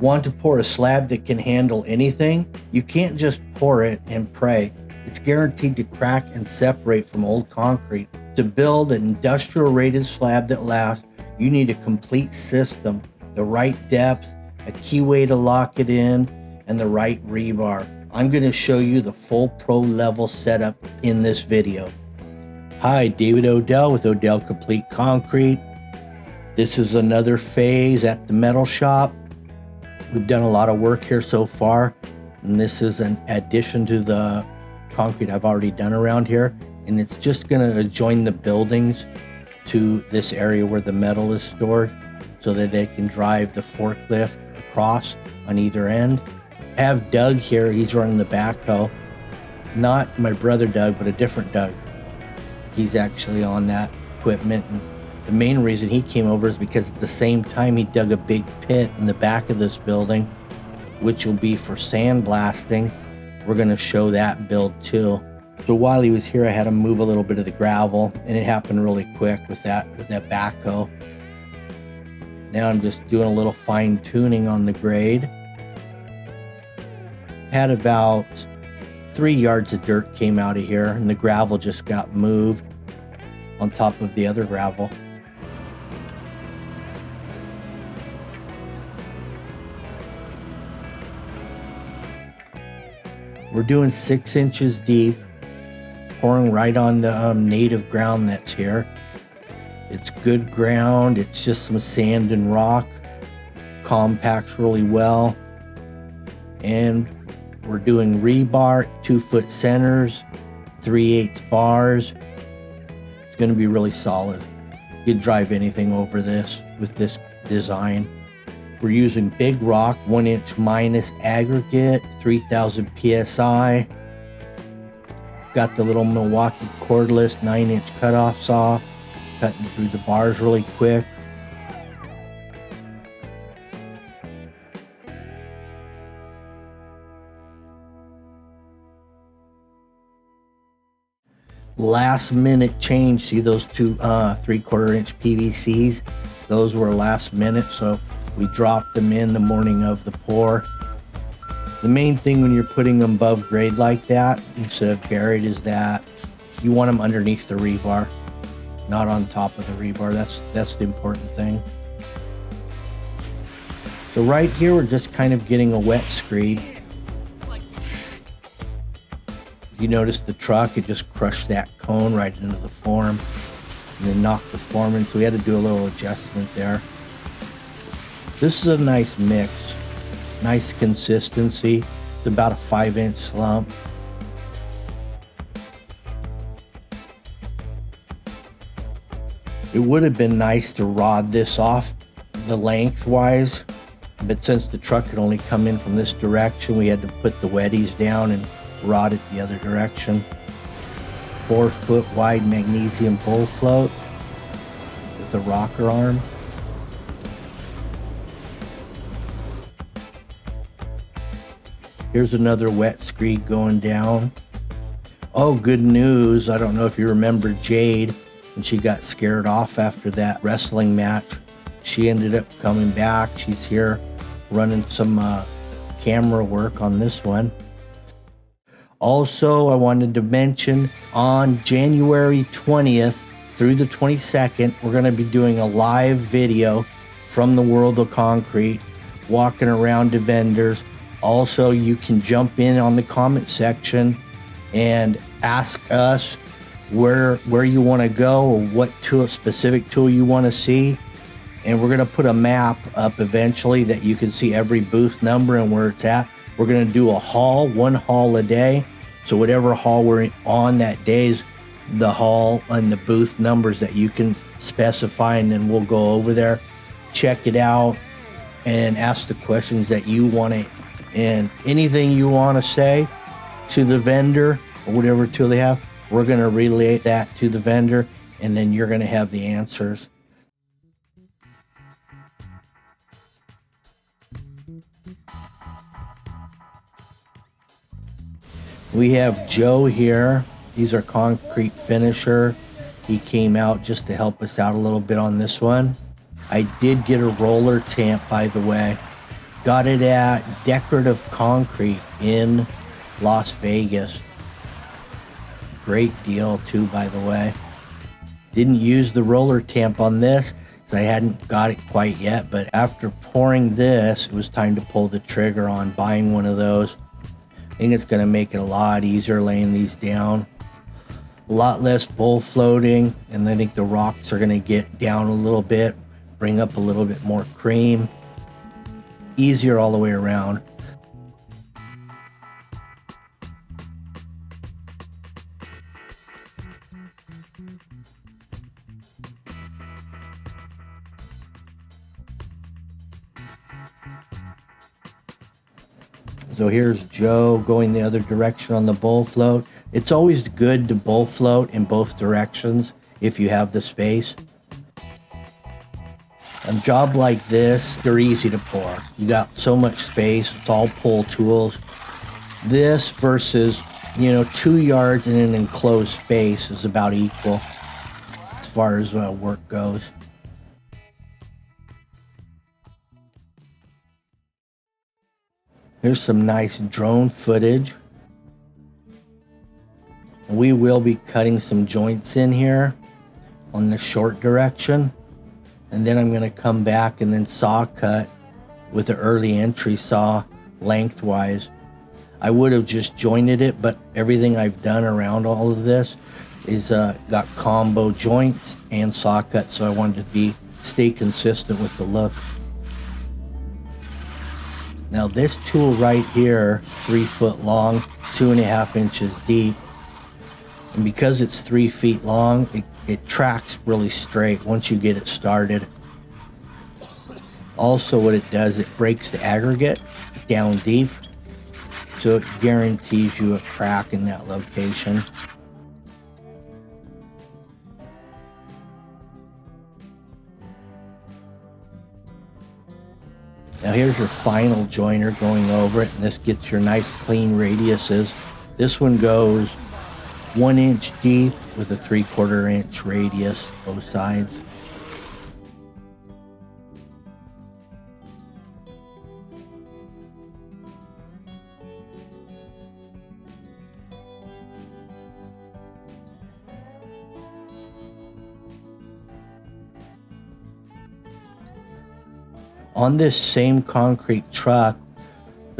Want to pour a slab that can handle anything? You can't just pour it and pray. It's guaranteed to crack and separate from old concrete. To build an industrial rated slab that lasts, you need a complete system, the right depth, a key way to lock it in, and the right rebar. I'm going to show you the full pro level setup in this video. Hi, David Odell with Odell Complete Concrete. This is another phase at the metal shop. We've done a lot of work here so far, and this is an addition to the concrete I've already done around here. And it's just gonna join the buildings to this area where the metal is stored so that they can drive the forklift across on either end. I have Doug here, he's running the backhoe. Not my brother Doug, but a different Doug. He's actually on that equipment. The main reason he came over is because at the same time he dug a big pit in the back of this building, which will be for sandblasting. We're going to show that build too. So while he was here, I had him move a little bit of the gravel, and it happened really quick with that with that backhoe. Now I'm just doing a little fine tuning on the grade. Had about three yards of dirt came out of here, and the gravel just got moved on top of the other gravel. We're doing six inches deep, pouring right on the um, native ground that's here. It's good ground. It's just some sand and rock. Compacts really well. And we're doing rebar, two foot centers, 3 eighths bars. It's going to be really solid. You drive anything over this with this design. We're using big rock, one inch minus aggregate, 3000 PSI. Got the little Milwaukee cordless nine inch cutoff saw, cutting through the bars really quick. Last minute change, see those two uh, three quarter inch PVCs? Those were last minute, so we dropped them in the morning of the pour. The main thing when you're putting them above grade like that, instead of buried, is that you want them underneath the rebar, not on top of the rebar. That's, that's the important thing. So right here, we're just kind of getting a wet screed. You notice the truck, it just crushed that cone right into the form and then knocked the form in. So we had to do a little adjustment there. This is a nice mix, nice consistency. It's about a five inch slump. It would have been nice to rod this off the lengthwise, but since the truck could only come in from this direction, we had to put the wetties down and rod it the other direction. Four foot wide magnesium bull float with a rocker arm. Here's another wet screed going down. Oh, good news. I don't know if you remember Jade, and she got scared off after that wrestling match. She ended up coming back. She's here running some uh, camera work on this one. Also, I wanted to mention on January 20th through the 22nd, we're going to be doing a live video from the world of concrete, walking around to vendors, also, you can jump in on the comment section and ask us where where you want to go or what tool specific tool you want to see. And we're going to put a map up eventually that you can see every booth number and where it's at. We're going to do a hall, one hall a day. So whatever hall we're on that day is the hall and the booth numbers that you can specify and then we'll go over there, check it out and ask the questions that you want to and anything you want to say to the vendor or whatever tool they have, we're going to relay that to the vendor and then you're going to have the answers. We have Joe here. He's our concrete finisher. He came out just to help us out a little bit on this one. I did get a roller tamp, by the way. Got it at Decorative Concrete in Las Vegas. Great deal too, by the way. Didn't use the roller tamp on this because I hadn't got it quite yet, but after pouring this, it was time to pull the trigger on buying one of those. I think it's gonna make it a lot easier laying these down. A lot less bull floating, and I think the rocks are gonna get down a little bit, bring up a little bit more cream. Easier all the way around. So here's Joe going the other direction on the bull float. It's always good to bull float in both directions if you have the space. A job like this, they're easy to pour. You got so much space, it's all pull tools. This versus, you know, two yards in an enclosed space is about equal as far as uh, work goes. Here's some nice drone footage. We will be cutting some joints in here on the short direction. And then I'm going to come back and then saw cut with the early entry saw lengthwise. I would have just jointed it, but everything I've done around all of this is uh, got combo joints and saw cut, so I wanted to be stay consistent with the look. Now this tool right here, three foot long, two and a half inches deep. And because it's three feet long, it, it tracks really straight once you get it started. Also what it does, it breaks the aggregate down deep. So it guarantees you a crack in that location. Now here's your final joiner going over it, and this gets your nice clean radiuses. This one goes one inch deep with a three quarter inch radius, both sides. on this same concrete truck,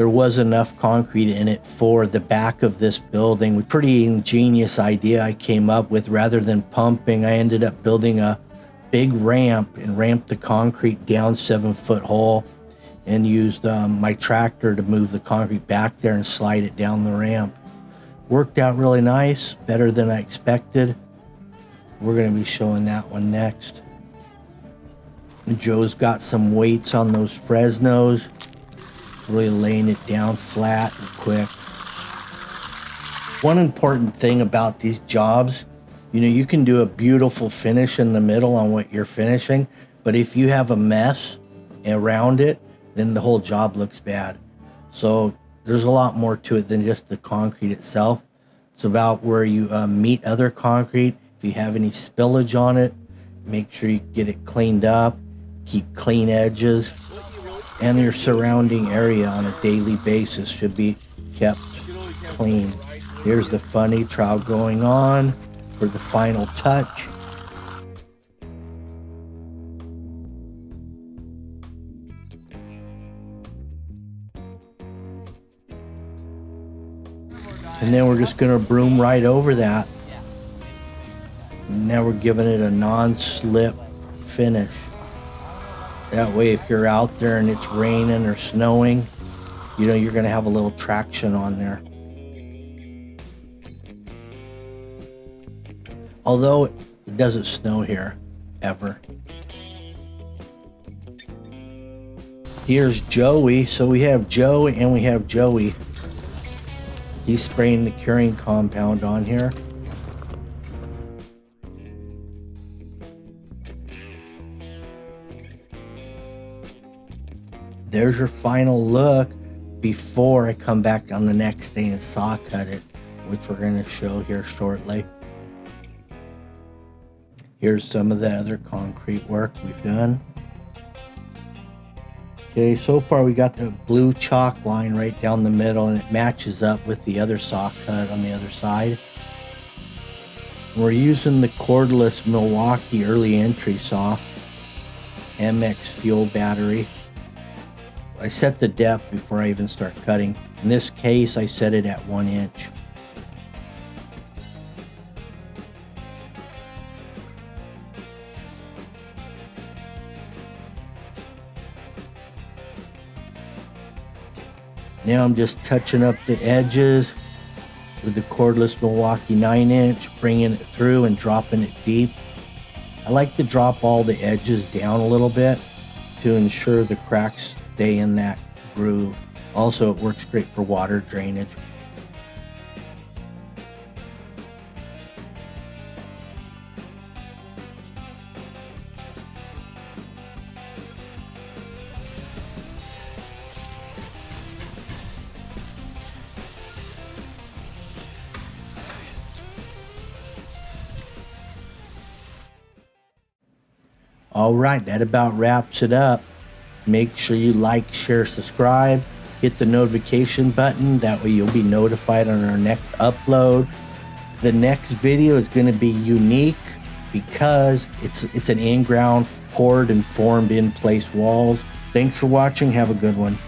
there was enough concrete in it for the back of this building. Pretty ingenious idea I came up with. Rather than pumping, I ended up building a big ramp and ramped the concrete down seven foot hole and used um, my tractor to move the concrete back there and slide it down the ramp. Worked out really nice, better than I expected. We're going to be showing that one next. Joe's got some weights on those Fresnos, really laying it down flat and quick. One important thing about these jobs, you know, you can do a beautiful finish in the middle on what you're finishing, but if you have a mess around it, then the whole job looks bad. So there's a lot more to it than just the concrete itself. It's about where you uh, meet other concrete. If you have any spillage on it, make sure you get it cleaned up keep clean edges, and your surrounding area on a daily basis should be kept clean. Here's the funny trowel going on for the final touch. And then we're just to broom right over that. now we're giving it a non-slip finish. That way, if you're out there and it's raining or snowing, you know, you're going to have a little traction on there. Although it doesn't snow here, ever. Here's Joey. So we have Joe and we have Joey. He's spraying the curing compound on here. There's your final look before I come back on the next day and saw cut it, which we're going to show here shortly. Here's some of the other concrete work we've done. Okay, so far we got the blue chalk line right down the middle and it matches up with the other saw cut on the other side. We're using the cordless Milwaukee early entry saw, MX fuel battery. I set the depth before I even start cutting. In this case, I set it at one inch. Now I'm just touching up the edges with the cordless Milwaukee 9 inch, bringing it through and dropping it deep. I like to drop all the edges down a little bit to ensure the cracks stay in that groove. Also, it works great for water drainage. All right, that about wraps it up. Make sure you like, share, subscribe, hit the notification button. That way you'll be notified on our next upload. The next video is going to be unique because it's it's an in-ground poured and formed in place walls. Thanks for watching. Have a good one.